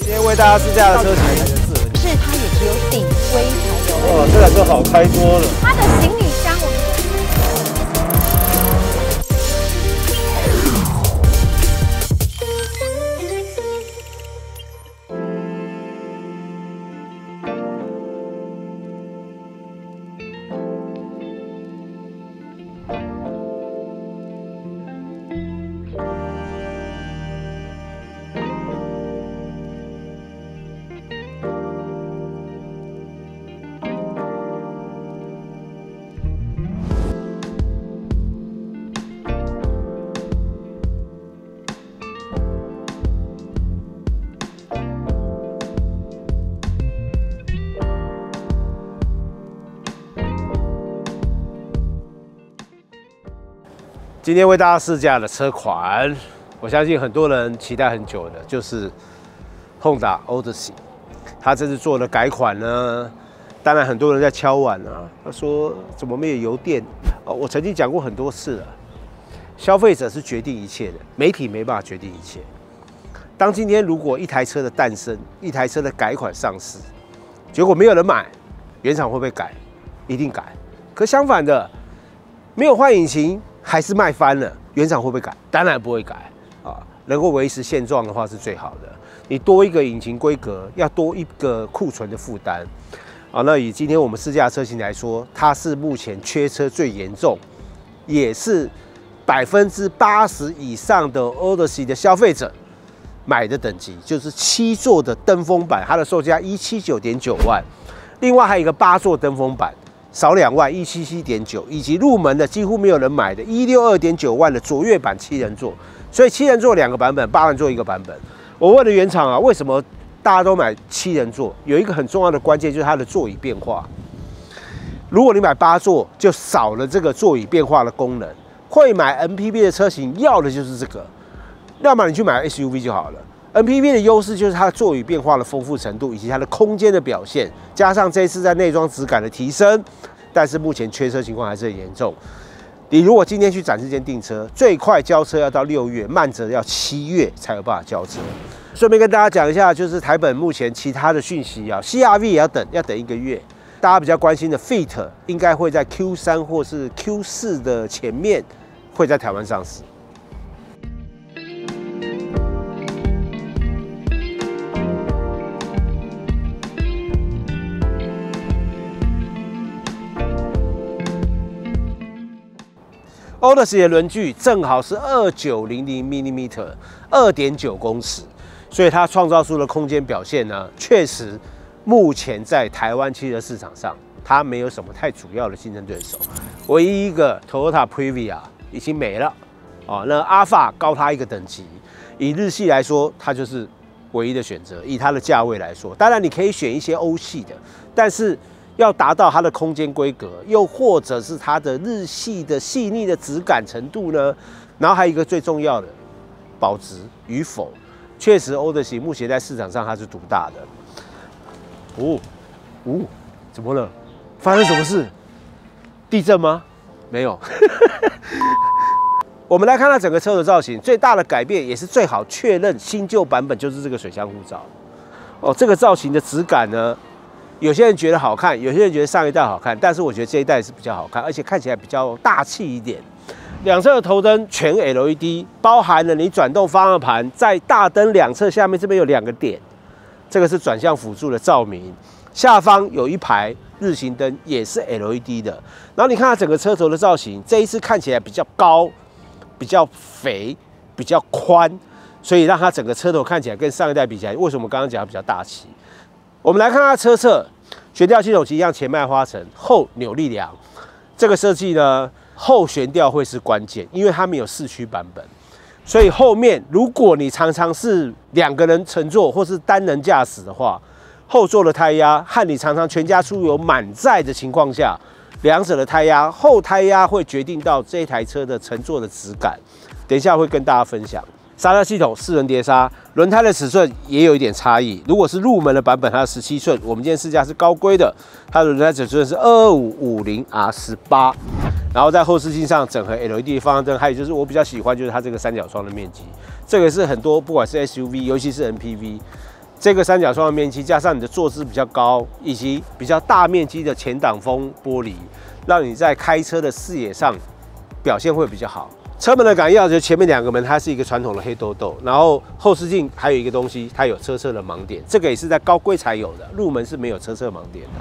今天为大家试驾的车型才是。是它也只有顶规才有。哇，这台车好开多了。它的行李今天为大家试驾的车款，我相信很多人期待很久的，就是 Honda Odyssey。它这次做了改款呢，当然很多人在敲碗啊，他说怎么没有油电？哦，我曾经讲过很多次了，消费者是决定一切的，媒体没办法决定一切。当今天如果一台车的诞生，一台车的改款上市，结果没有人买，原厂会不会改？一定改。可相反的，没有换引擎还是卖翻了，原厂会不会改？当然不会改啊！能够维持现状的话是最好的。你多一个引擎规格，要多一个库存的负担啊。那以今天我们试驾车型来说，它是目前缺车最严重，也是百分之八十以上的 Odyssey 的消费者买的等级，就是七座的登峰版，它的售价一七九点九万。另外还有一个八座登峰版。少两万，一七七点九，以及入门的几乎没有人买的，一六二点九万的卓越版七人座，所以七人座两个版本，八人座一个版本。我问了原厂啊，为什么大家都买七人座？有一个很重要的关键就是它的座椅变化。如果你买八座，就少了这个座椅变化的功能。会买 MPV 的车型要的就是这个，要么你去买 SUV 就好了。MPV 的优势就是它的座椅变化的丰富程度，以及它的空间的表现，加上这次在内装质感的提升。但是目前缺车情况还是很严重。你如果今天去展示间订车，最快交车要到六月，慢则要七月才有办法交车。顺便跟大家讲一下，就是台本目前其他的讯息啊，CRV 也要等，要等一个月。大家比较关心的 Fit 应该会在 Q 三或是 Q 四的前面会在台湾上市。Odyssey 的轮距正好是二九零零 mm，二点九公尺，所以它创造出的空间表现呢，确实目前在台湾汽车市场上，它没有什么太主要的竞争对手。唯一一个 Toyota Previa 已经没了啊，那 Alpha 高它一个等级，以日系来说，它就是唯一的选择。以它的价位来说，当然你可以选一些欧系的，但是。要达到它的空间规格，又或者是它的日系的细腻的质感程度呢？然后还有一个最重要的，保值与否。确实，欧德型目前在市场上它是独大的。哦，哦，怎么了？发生什么事？地震吗？没有。我们来看它整个车的造型，最大的改变也是最好确认新旧版本就是这个水箱护罩。哦，这个造型的质感呢？有些人觉得好看，有些人觉得上一代好看，但是我觉得这一代是比较好看，而且看起来比较大气一点。两侧的头灯全 LED，包含了你转动方向盘，在大灯两侧下面这边有两个点，这个是转向辅助的照明。下方有一排日行灯，也是 LED 的。然后你看它整个车头的造型，这一次看起来比较高、比较肥、比较宽，所以让它整个车头看起来跟上一代比起来，为什么刚刚讲比较大气？我们来看它车侧悬吊系统，一样前麦花臣后扭力梁。这个设计呢，后悬吊会是关键，因为它没有四驱版本，所以后面如果你常常是两个人乘坐或是单人驾驶的话，后座的胎压和你常常全家出游满载的情况下，两者的胎压后胎压会决定到这台车的乘坐的质感。等一下会跟大家分享。刹车系统四轮碟刹，轮胎的尺寸也有一点差异。如果是入门的版本，它的十七寸，我们今天试驾是高规的，它的轮胎尺寸是二五五零 R 十八。然后在后视镜上整合 LED 方向灯，还有就是我比较喜欢就是它这个三角窗的面积，这个是很多不管是 SUV，尤其是 MPV 这个三角窗的面积，加上你的坐姿比较高，以及比较大面积的前挡风玻璃，让你在开车的视野上表现会比较好。车门的感应钥匙前面两个门，它是一个传统的黑豆豆，然后后视镜还有一个东西，它有车侧的盲点，这个也是在高规才有的，入门是没有车侧盲点的。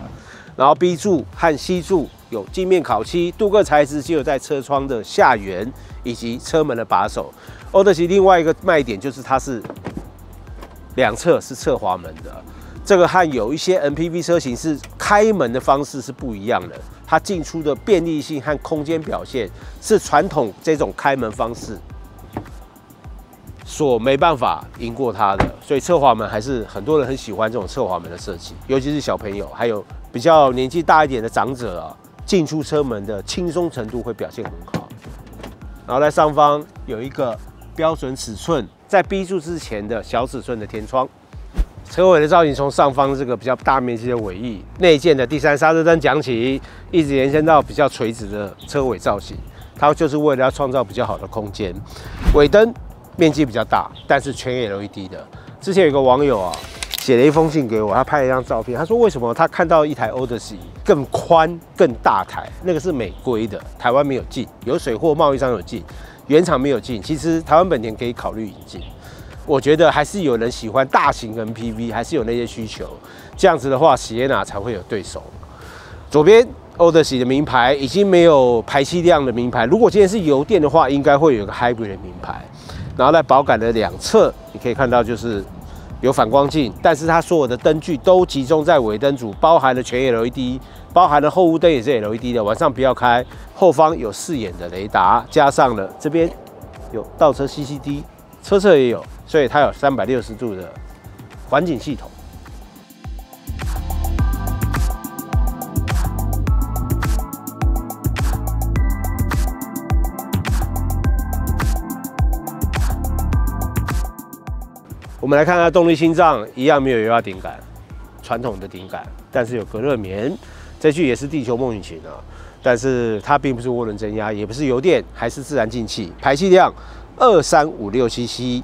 然后 B 柱和 C 柱有镜面烤漆，镀铬材质就有在车窗的下缘以及车门的把手。欧德奇另外一个卖点就是它是两侧是侧滑门的，这个和有一些 MPV 车型是开门的方式是不一样的，它进出的便利性和空间表现是传统这种开门方式所没办法赢过它的，所以侧滑门还是很多人很喜欢这种侧滑门的设计，尤其是小朋友，还有比较年纪大一点的长者啊，进出车门的轻松程度会表现很好。然后在上方有一个标准尺寸，在 B 柱之前的小尺寸的天窗。车尾的造型从上方这个比较大面积的尾翼，内建的第三刹车灯讲起，一直延伸到比较垂直的车尾造型，它就是为了要创造比较好的空间。尾灯面积比较大，但是全 LED 的。之前有个网友啊写了一封信给我，他拍了一张照片，他说为什么他看到一台 Odyssey 更宽更大台，那个是美规的，台湾没有进，有水货贸易商有进，原厂没有进。其实台湾本田可以考虑引进。我觉得还是有人喜欢大型 MPV，还是有那些需求。这样子的话，喜耶纳才会有对手。左边欧德喜的名牌已经没有排气量的名牌，如果今天是油电的话，应该会有个 Hybrid 的名牌。然后在保杆的两侧，你可以看到就是有反光镜，但是它所有的灯具都集中在尾灯组，包含了全 LED，包含了后雾灯也是 LED 的，晚上不要开。后方有四眼的雷达，加上了这边有倒车 CCD，车侧也有。所以它有三百六十度的环境系统。我们来看看动力心脏，一样没有油压顶杆，传统的顶杆，但是有隔热棉。这具也是地球梦引擎啊，但是它并不是涡轮增压，也不是油电，还是自然进气，排气量二三五六 CC。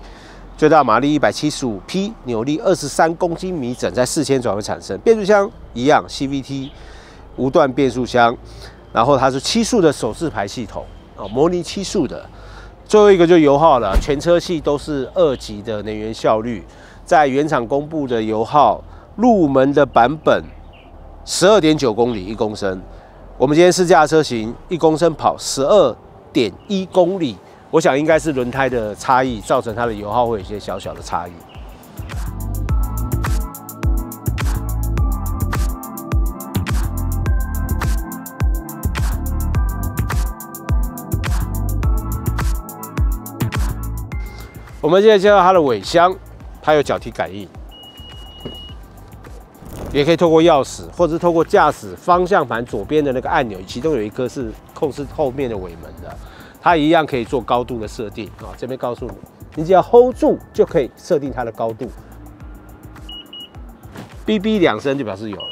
最大马力一百七十五匹，扭力二十三公斤米整，在四千转会产生。变速箱一样，CVT 无段变速箱，然后它是七速的手自排系统啊，模拟七速的。最后一个就油耗了，全车系都是二级的能源效率，在原厂公布的油耗入门的版本十二点九公里一公升，我们今天试驾车型一公升跑十二点一公里。我想应该是轮胎的差异造成它的油耗会有一些小小的差异。我们现在介绍它的尾箱，它有脚踢感应，也可以透过钥匙，或者是透过驾驶方向盘左边的那个按钮，其中有一颗是控制后面的尾门的。它一样可以做高度的设定啊！这边告诉你，你只要 hold 住就可以设定它的高度。哔哔两声就表示有了。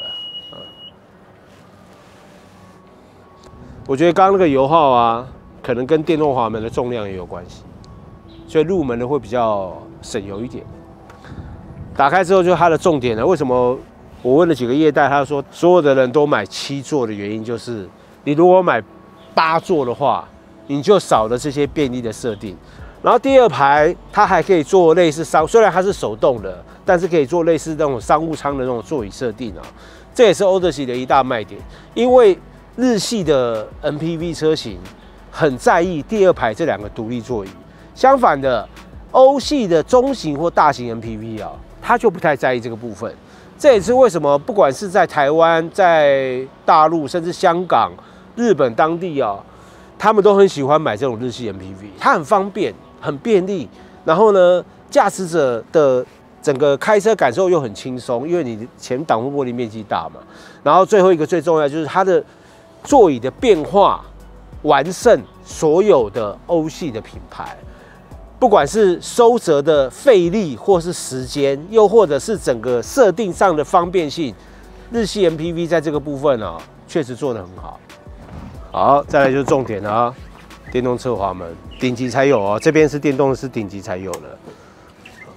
我觉得刚刚那个油耗啊，可能跟电动滑门的重量也有关系，所以入门的会比较省油一点。打开之后就它的重点了。为什么我问了几个业代，他说所有的人都买七座的原因就是，你如果买八座的话。你就少了这些便利的设定，然后第二排它还可以做类似商，虽然它是手动的，但是可以做类似那种商务舱的那种座椅设定啊，这也是欧德系的一大卖点。因为日系的 MPV 车型很在意第二排这两个独立座椅，相反的，欧系的中型或大型 MPV 啊，它就不太在意这个部分。这也是为什么不管是在台湾、在大陆，甚至香港、日本当地啊。他们都很喜欢买这种日系 MPV，它很方便、很便利，然后呢，驾驶者的整个开车感受又很轻松，因为你前挡风玻璃面积大嘛。然后最后一个最重要就是它的座椅的变化完胜所有的欧系的品牌，不管是收折的费力或是时间，又或者是整个设定上的方便性，日系 MPV 在这个部分呢，确实做得很好。好，再来就是重点了啊，电动侧滑门，顶级才有哦。这边是电动，是顶级才有的。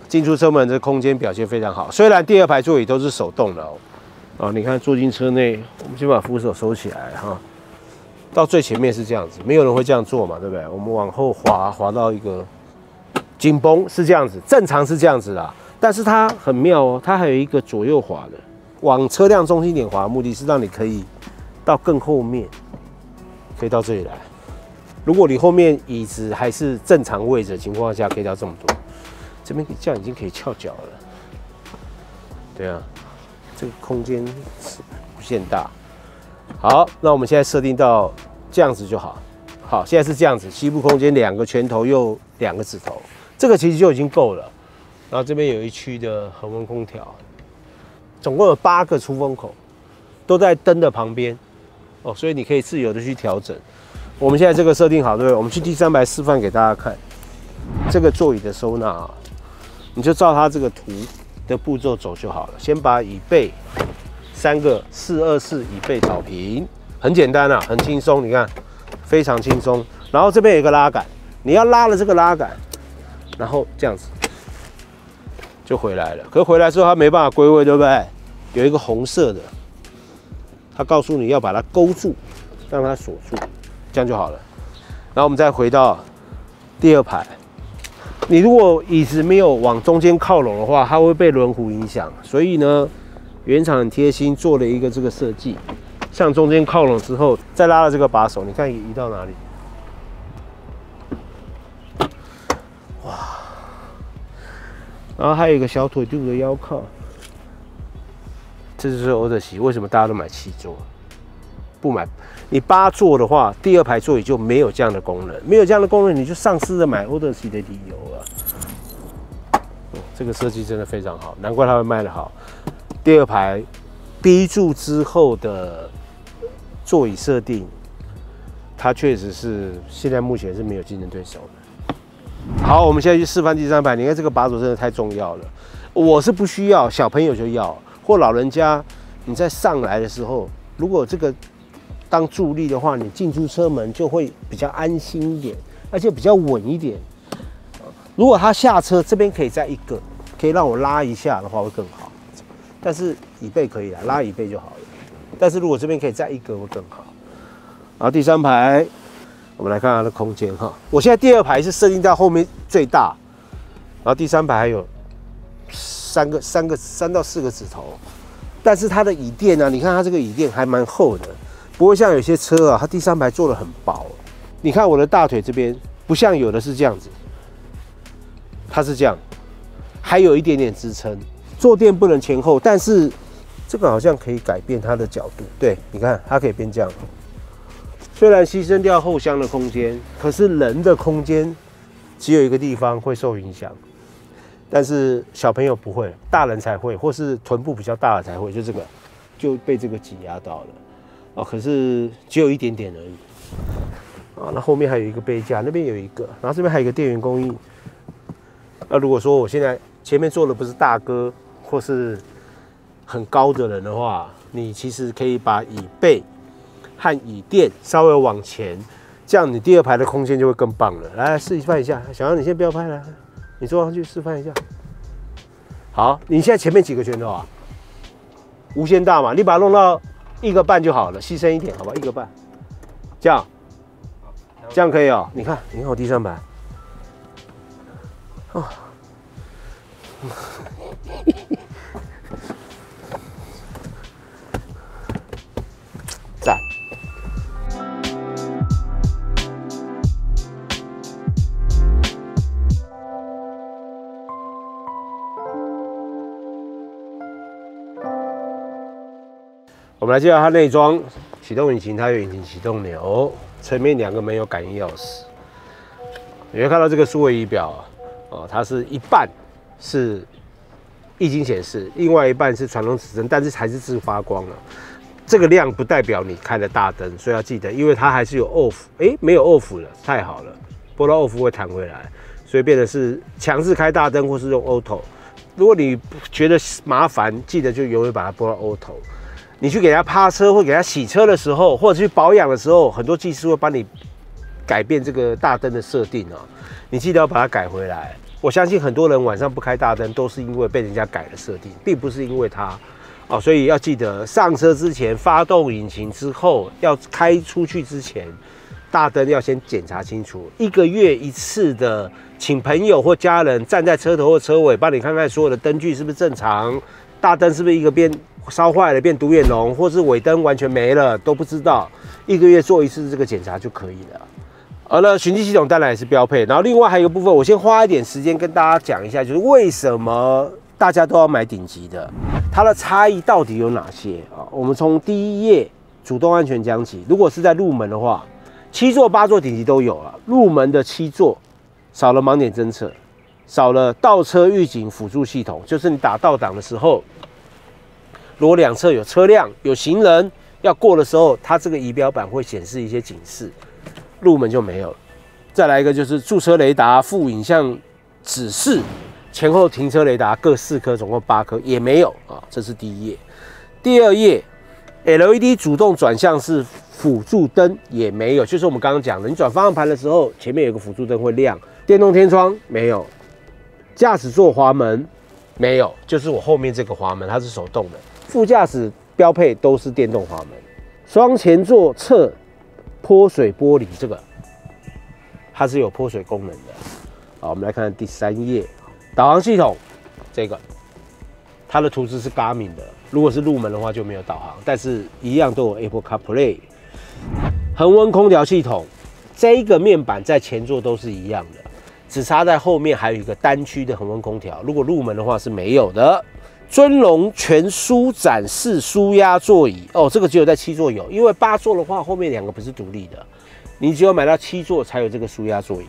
进出车门的空间表现非常好。虽然第二排座椅都是手动的哦，哦，你看坐进车内，我们先把扶手收起来哈。到最前面是这样子，没有人会这样做嘛，对不对？我们往后滑，滑到一个紧绷是这样子，正常是这样子啦。但是它很妙哦，它还有一个左右滑的，往车辆中心点滑，目的是让你可以到更后面，可以到这里来。如果你后面椅子还是正常位置的情况下，可以到这么多。这边这样已经可以翘脚了。对啊，这个空间是无限大。好，那我们现在设定到这样子就好。好，现在是这样子，膝部空间两个拳头又两个指头，这个其实就已经够了。然后这边有一区的恒温空调，总共有八个出风口，都在灯的旁边哦，所以你可以自由的去调整。我们现在这个设定好，对不对？我们去第三排示范给大家看，这个座椅的收纳啊，你就照它这个图的步骤走就好了。先把椅背三个四二四椅背找平，很简单啊，很轻松，你看非常轻松。然后这边有一个拉杆，你要拉了这个拉杆，然后这样子。就回来了，可回来之后它没办法归位，对不对？有一个红色的，它告诉你要把它勾住，让它锁住，这样就好了。然后我们再回到第二排，你如果椅子没有往中间靠拢的话，它会被轮毂影响。所以呢，原厂很贴心做了一个这个设计，向中间靠拢之后，再拉了这个把手，你看移到哪里？哇然后还有一个小腿肚的腰靠，这就是欧德喜。为什么大家都买七座，不买？你八座的话，第二排座椅就没有这样的功能，没有这样的功能，你就丧失了买欧德喜的理由了。这个设计真的非常好，难怪它会卖得好。第二排 B 柱之后的座椅设定，它确实是现在目前是没有竞争对手的。好，我们现在去示范第三排。你看这个把手真的太重要了，我是不需要，小朋友就要，或老人家，你在上来的时候，如果这个当助力的话，你进出车门就会比较安心一点，而且比较稳一点。如果他下车这边可以再一个，可以让我拉一下的话会更好。但是椅背可以了，拉椅背就好了。但是如果这边可以再一个会更好。然后第三排。我们来看它的空间哈，我现在第二排是设定到后面最大，然后第三排还有三个三个三到四个指头，但是它的椅垫呢，你看它这个椅垫还蛮厚的，不会像有些车啊，它第三排做的很薄。你看我的大腿这边不像有的是这样子，它是这样，还有一点点支撑。坐垫不能前后，但是这个好像可以改变它的角度。对，你看它可以变这样。虽然牺牲掉后箱的空间，可是人的空间只有一个地方会受影响，但是小朋友不会，大人才会，或是臀部比较大的才会，就这个就被这个挤压到了哦。可是只有一点点而已啊。那后面还有一个杯架，那边有一个，然后这边还有一个电源供应。那如果说我现在前面坐的不是大哥或是很高的人的话，你其实可以把椅背。和椅垫稍微往前，这样你第二排的空间就会更棒了。来试一拍一下，小杨，你先不要拍了，你坐上去示范一下。好，你现在前面几个拳头啊？无限大嘛，你把它弄到一个半就好了，牺牲一点，好吧？一个半，这样，这样可以哦。你看，你看我第三排，哦。我们来介绍它内装，启动引擎，它有引擎启动钮，前面两个没有感应钥匙。你会看到这个数位仪表哦，它是一半是液晶显示，另外一半是传动指针，但是还是自发光了。这个亮不代表你开了大灯，所以要记得，因为它还是有 off，哎，没有 off 了，太好了，拨到 off 会弹回来，所以变得是强制开大灯或是用 auto。如果你觉得麻烦，记得就永远把它拨到 auto。你去给他趴车或给他洗车的时候，或者去保养的时候，很多技师会帮你改变这个大灯的设定哦。你记得要把它改回来。我相信很多人晚上不开大灯，都是因为被人家改了设定，并不是因为它。哦，所以要记得上车之前、发动引擎之后、要开出去之前，大灯要先检查清楚。一个月一次的，请朋友或家人站在车头或车尾，帮你看看所有的灯具是不是正常，大灯是不是一个边烧坏了变独眼龙，或是尾灯完全没了都不知道。一个月做一次这个检查就可以了。而呢，循迹系统当然也是标配。然后另外还有一个部分，我先花一点时间跟大家讲一下，就是为什么大家都要买顶级的，它的差异到底有哪些啊？我们从第一页主动安全讲起。如果是在入门的话，七座、八座顶级都有了。入门的七座少了盲点侦测，少了倒车预警辅助系统，就是你打倒档的时候，如果两侧有车辆、有行人要过的时候，它这个仪表板会显示一些警示。入门就没有了。再来一个就是驻车雷达、副影像指示、前后停车雷达各四颗，总共八颗也没有啊。这是第一页。第二页，LED 主动转向是辅助灯也没有，就是我们刚刚讲的，你转方向盘的时候，前面有个辅助灯会亮。电动天窗没有，驾驶座滑门没有，就是我后面这个滑门它是手动的。副驾驶标配都是电动滑门，双前座侧。泼水玻璃这个，它是有泼水功能的。好，我们来看第三页，导航系统这个，它的图纸是 Garmin 的。如果是入门的话就没有导航，但是一样都有 Apple CarPlay。恒温空调系统，这一个面板在前座都是一样的，只差在后面还有一个单区的恒温空调。如果入门的话是没有的。尊龙全舒展式舒压座椅哦，这个只有在七座有，因为八座的话后面两个不是独立的，你只有买到七座才有这个舒压座椅。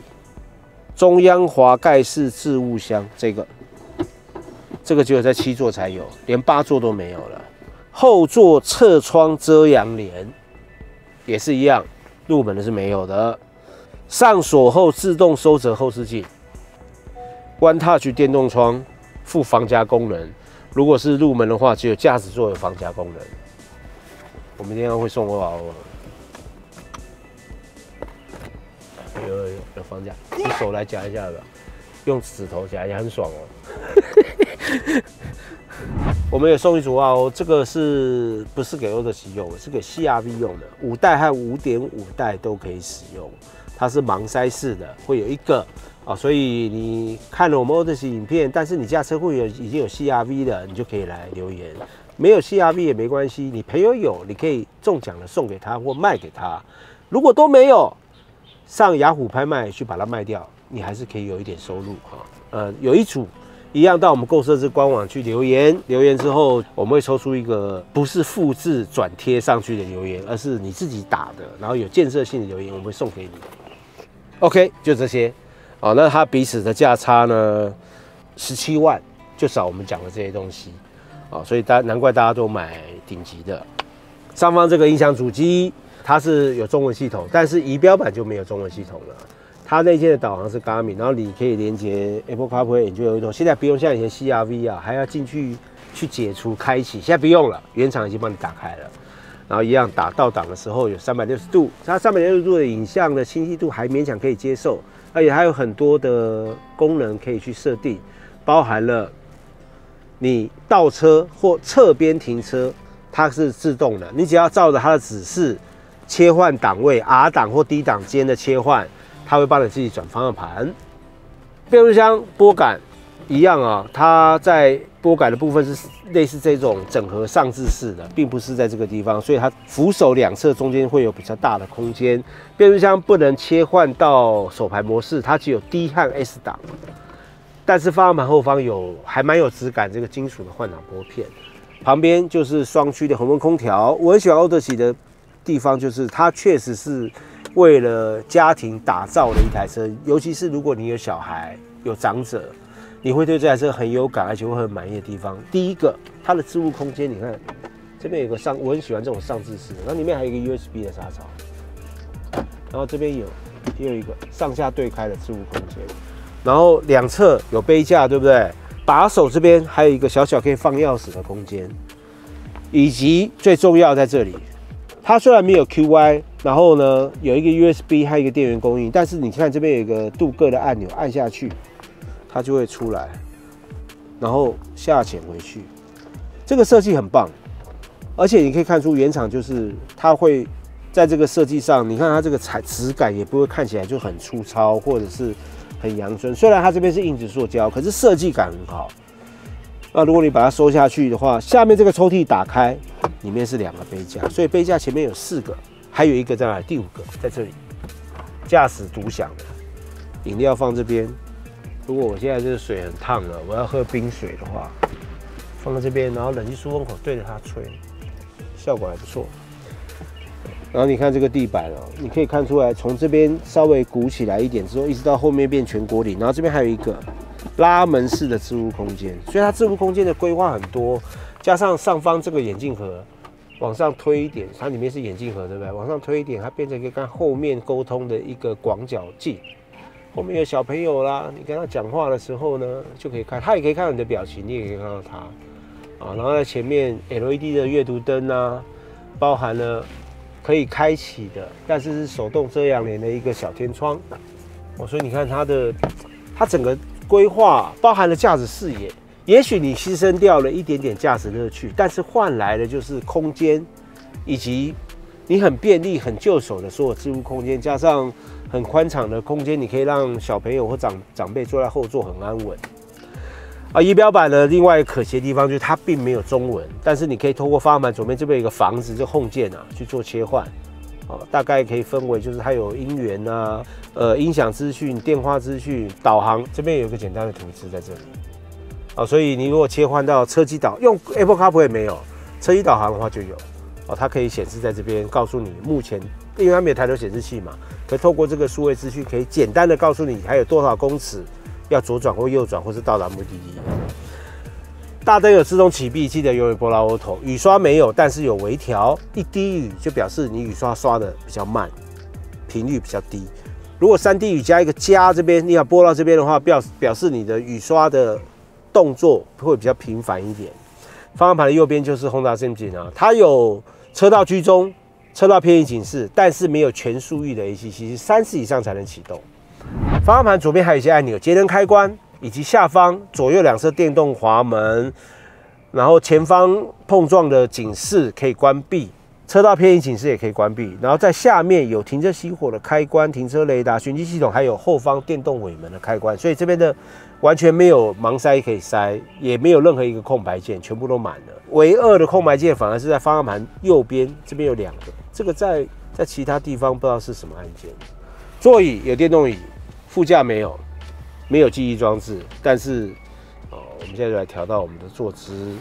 中央滑盖式置物箱，这个这个只有在七座才有，连八座都没有了。后座侧窗遮阳帘也是一样，入门的是没有的。上锁后自动收折后视镜，One Touch 电动窗，附防夹功能。如果是入门的话，只有驾驶座有防夹功能。我们今天会送我娃娃，有有有有防夹，用手来夹一下吧，用指头夹也很爽哦。我们也送一组啊哦，这个是不是给欧德奇用？是给 CRV 用的，五代和五点五代都可以使用。它是盲塞式的，会有一个。啊，所以你看了我们欧德系影片，但是你驾车会有已经有 CRV 的，你就可以来留言。没有 CRV 也没关系，你朋友有，你可以中奖了送给他或卖给他。如果都没有，上雅虎拍卖去把它卖掉，你还是可以有一点收入哈。呃，有一组一样到我们购车之官网去留言，留言之后我们会抽出一个不是复制转贴上去的留言，而是你自己打的，然后有建设性的留言，我们会送给你。OK，就这些。哦，那它彼此的价差呢？十七万就少我们讲的这些东西，啊，所以大难怪大家都买顶级的。上方这个音响主机它是有中文系统，但是仪表板就没有中文系统了。它内建的导航是 Garmin，然后你可以连接 Apple CarPlay，就有一种现在不用像以前 CRV 啊，还要进去去解除开启，现在不用了，原厂已经帮你打开了。然后一样打倒档的时候有三百六十度，它三百六十度的影像的清晰度还勉强可以接受。而且还有很多的功能可以去设定，包含了你倒车或侧边停车，它是自动的，你只要照着它的指示切换档位，R 档或 D 档间的切换，它会帮你自己转方向盘。变速箱拨杆一样啊，它在。拨改的部分是类似这种整合上置式的，并不是在这个地方，所以它扶手两侧中间会有比较大的空间。变速箱不能切换到手排模式，它只有 D 和 S 档。但是方向盘后方有还蛮有质感，这个金属的换挡拨片。旁边就是双区的恒温空调。我很喜欢欧德喜的地方，就是它确实是为了家庭打造的一台车，尤其是如果你有小孩、有长者。你会对这台车很有感，而且会很满意的地方。第一个，它的置物空间，你看这边有个上，我很喜欢这种上置式，然后里面还有一个 USB 的插槽，然后这边有也有一个上下对开的置物空间，然后两侧有杯架，对不对？把手这边还有一个小小可以放钥匙的空间，以及最重要在这里，它虽然没有 QY，然后呢有一个 USB，还有一个电源供应，但是你看这边有一个镀铬的按钮，按下去。它就会出来，然后下潜回去。这个设计很棒，而且你可以看出原厂就是它会在这个设计上，你看它这个材质感也不会看起来就很粗糙或者是很阳春。虽然它这边是硬质塑胶，可是设计感很好。那如果你把它收下去的话，下面这个抽屉打开，里面是两个杯架，所以杯架前面有四个，还有一个在哪？第五个在这里，驾驶独享的。饮料放这边。如果我现在这个水很烫了，我要喝冰水的话，放到这边，然后冷气出风口对着它吹，效果还不错。然后你看这个地板哦，你可以看出来，从这边稍微鼓起来一点之后，一直到后面变全国领，然后这边还有一个拉门式的置物空间，所以它置物空间的规划很多，加上上方这个眼镜盒往上推一点，它里面是眼镜盒对不对？往上推一点，它变成一个跟后面沟通的一个广角镜。后面有小朋友啦，你跟他讲话的时候呢，就可以看，他也可以看到你的表情，你也可以看到他啊。然后在前面 LED 的阅读灯啊，包含了可以开启的，但是是手动遮阳帘的一个小天窗。我说你看它的，它整个规划包含了驾驶视野，也许你牺牲掉了一点点驾驶乐趣，但是换来的就是空间，以及你很便利、很就手的所有置物空间，加上。很宽敞的空间，你可以让小朋友或长长辈坐在后座很安稳。啊，仪表板的另外可惜的地方就是它并没有中文，但是你可以透过方向盘左边这边有一个房子，就 Home 键啊去做切换。哦，大概可以分为就是它有音源啊，呃，音响资讯、电话资讯、导航，这边有一个简单的图示在这里。哦，所以你如果切换到车机导用 Apple CarPlay 没有，车机导航的话就有。哦，它可以显示在这边，告诉你目前，因为它没有抬头显示器嘛。可透过这个数位资讯，可以简单的告诉你还有多少公尺要左转或右转，或是到达目的地。大灯有自动启闭，记得有波拉 auto。雨刷没有，但是有微调，一滴雨就表示你雨刷刷的比较慢，频率比较低。如果三滴雨加一个加这边，你要拨到这边的话，表表示你的雨刷的动作会比较频繁一点。方向盘的右边就是 Honda Engine 啊，它有车道居中。车道偏移警示，但是没有全速域的 ACC，三十以上才能启动。方向盘左边还有一些按钮，节能开关，以及下方左右两侧电动滑门，然后前方碰撞的警示可以关闭，车道偏移警示也可以关闭。然后在下面有停车熄火的开关、停车雷达、循迹系统，还有后方电动尾门的开关。所以这边的完全没有盲塞可以塞，也没有任何一个空白键，全部都满了。唯二的空白键反而是在方向盘右边，这边有两个。这个在在其他地方不知道是什么按键。座椅有电动椅，副驾没有，没有记忆装置。但是哦，我们现在就来调到我们的坐姿。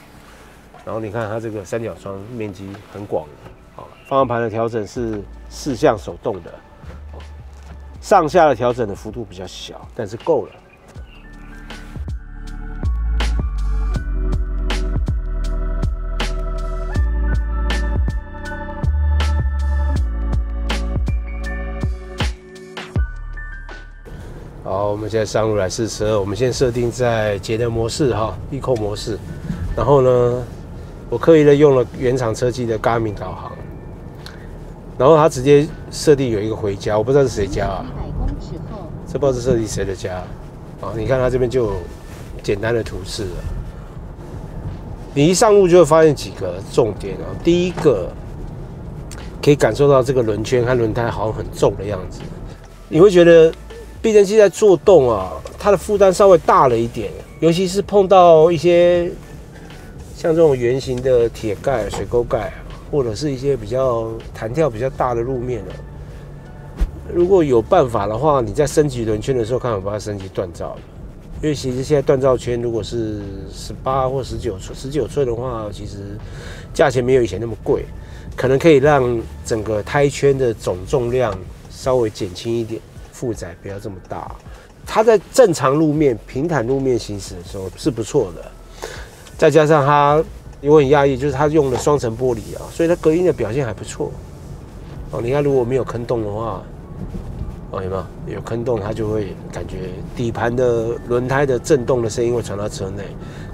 然后你看它这个三角窗面积很广。好，方向盘的调整是四向手动的。上下的调整的幅度比较小，但是够了。我们现在上路来试车。我们先设定在节能模式哈，Eco 模式。然后呢，我刻意的用了原厂车机的 Garmin 导航。然后它直接设定有一个回家，我不知道是谁家啊。这不知道是设计谁的家啊？你看它这边就有简单的图示了。你一上路就会发现几个重点啊。第一个，可以感受到这个轮圈和轮胎好像很重的样子，你会觉得。避震器在做动啊，它的负担稍微大了一点，尤其是碰到一些像这种圆形的铁盖、水沟盖，或者是一些比较弹跳比较大的路面啊。如果有办法的话，你在升级轮圈的时候，看有把它升级锻造。因为其实现在锻造圈如果是十八或十九寸、十九寸的话，其实价钱没有以前那么贵，可能可以让整个胎圈的总重量稍微减轻一点。负载不要这么大，它在正常路面、平坦路面行驶的时候是不错的。再加上它，因为很压抑，就是它用了双层玻璃啊，所以它隔音的表现还不错。哦，你看如果没有坑洞的话，哦，有没有？有坑洞，它就会感觉底盘的轮胎的震动的声音会传到车内。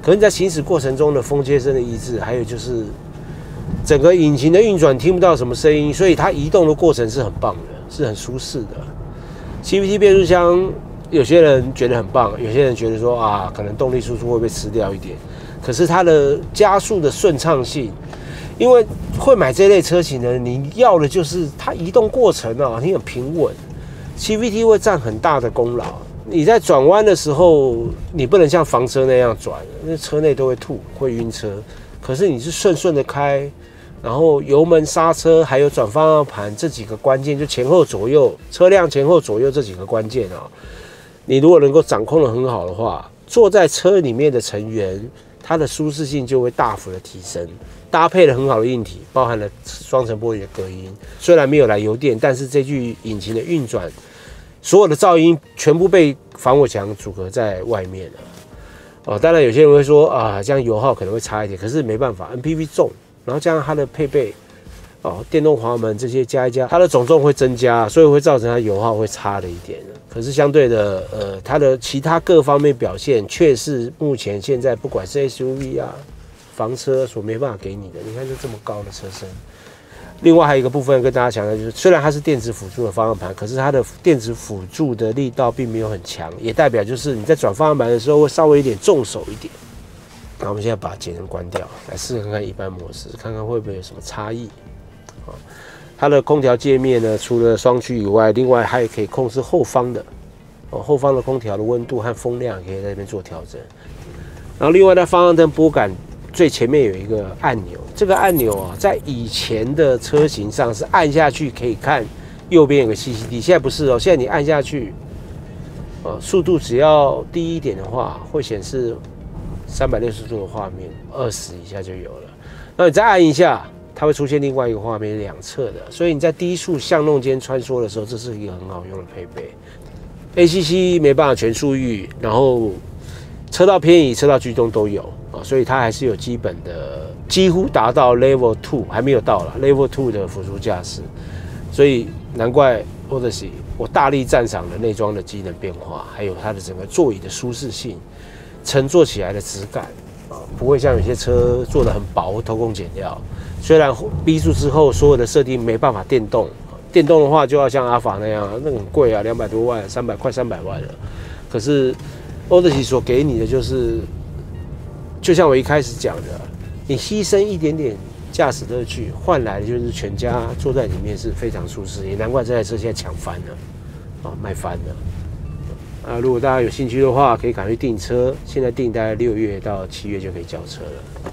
可能在行驶过程中的风切声的抑制，还有就是整个引擎的运转听不到什么声音，所以它移动的过程是很棒的，是很舒适的。CVT 变速箱有些人觉得很棒，有些人觉得说啊，可能动力输出会被吃掉一点。可是它的加速的顺畅性，因为会买这类车型的，你要的就是它移动过程啊，你很平稳，CVT 会占很大的功劳。你在转弯的时候，你不能像房车那样转，那车内都会吐，会晕车。可是你是顺顺的开，然后油门、刹车还有转方向盘这几个关键，就前后左右车辆前后左右这几个关键啊，你如果能够掌控的很好的话，坐在车里面的成员。它的舒适性就会大幅的提升，搭配了很好的硬体，包含了双层玻璃的隔音。虽然没有来油电，但是这具引擎的运转，所有的噪音全部被防火墙阻隔在外面了。哦，当然有些人会说啊，这样油耗可能会差一点，可是没办法，NPV 重，然后加上它的配备。哦，电动滑门这些加一加，它的总重会增加，所以会造成它油耗会差了一点。可是相对的，呃，它的其他各方面表现却是目前现在不管是 SUV 啊、房车所没办法给你的。你看，就这么高的车身。另外还有一个部分跟大家强调，就是虽然它是电子辅助的方向盘，可是它的电子辅助的力道并没有很强，也代表就是你在转方向盘的时候会稍微有点重手一点。那我们现在把节能关掉，来试试看看一般模式，看看会不会有什么差异。它的空调界面呢，除了双区以外，另外还可以控制后方的哦，后方的空调的温度和风量可以在这边做调整。然后另外，它方向灯拨杆最前面有一个按钮，这个按钮啊，在以前的车型上是按下去可以看右边有个 CCD，现在不是哦，现在你按下去，呃，速度只要低一点的话，会显示三百六十度的画面，二十以下就有了。那你再按一下。它会出现另外一个画面，两侧的，所以你在低速巷弄间穿梭的时候，这是一个很好用的配备。ACC 没办法全速域，然后车道偏移、车道居中都有啊，所以它还是有基本的，几乎达到 Level Two，还没有到了 Level Two 的辅助驾驶，所以难怪 Odyssey 我大力赞赏了内装的机能变化，还有它的整个座椅的舒适性，乘坐起来的质感啊，不会像有些车做的很薄，偷工减料。虽然 B 速之后所有的设定没办法电动，电动的话就要像阿法那样，那很贵啊，两百多万，三百快三百万了。可是欧德奇所给你的就是，就像我一开始讲的，你牺牲一点点驾驶乐趣，换来的就是全家坐在里面是非常舒适。也难怪这台车现在抢翻了，啊，卖翻了。啊，如果大家有兴趣的话，可以赶快订车，现在订大概六月到七月就可以交车了。